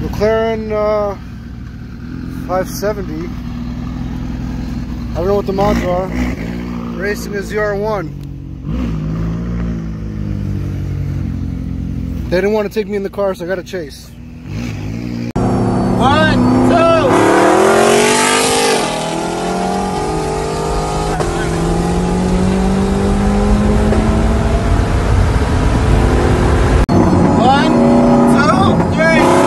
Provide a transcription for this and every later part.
McLaren uh, 570. I don't know what the mods are. Racing a ZR1. They didn't want to take me in the car, so I got to chase. One, two. One, two, three.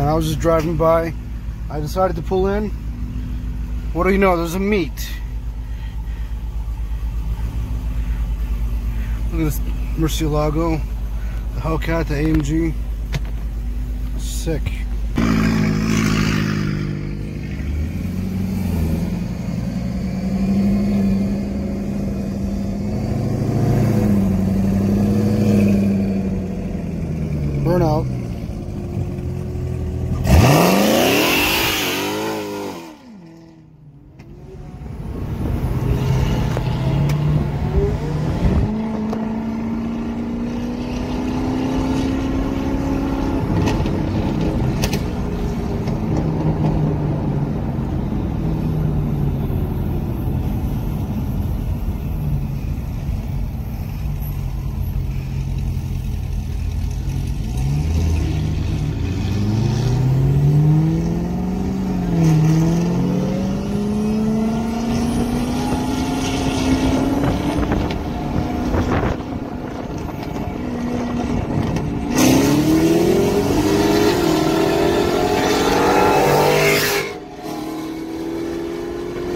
And I was just driving by. I decided to pull in. What do you know? There's a meet. Look at this Murcielago, the Hellcat, the AMG. Sick. Burnout.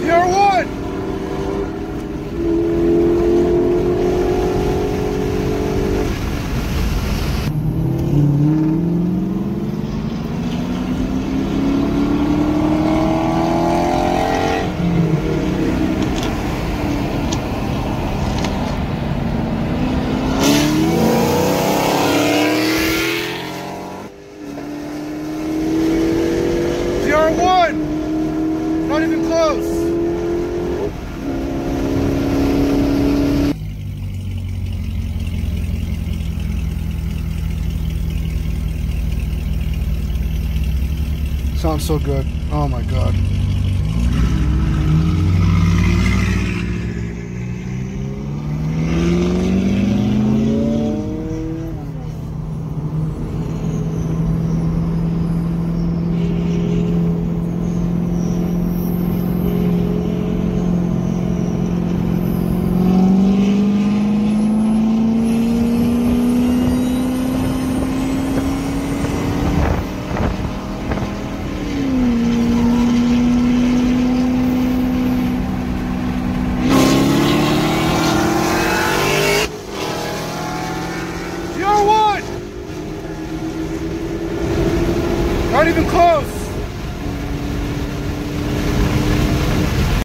You're one. You're one. Not even close. Sounds so good. Oh my god. Not even close!